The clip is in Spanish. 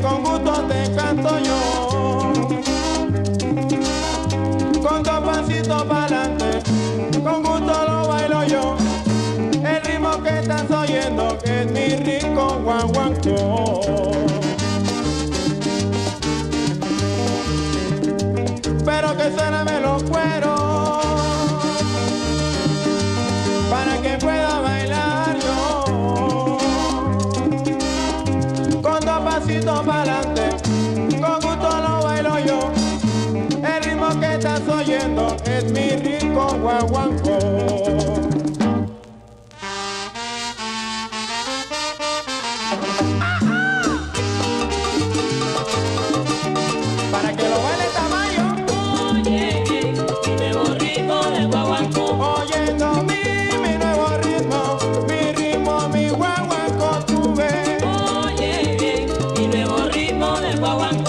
con gusto te canto yo. Con dos pasitos para adelante, con gusto lo bailo yo. El ritmo que estás oyendo que es mi rico guaguancó. Pero que suename los cueros para que pueda Con gusto lo bailo yo. El ritmo que estás oyendo es mi rico guaguancó. wa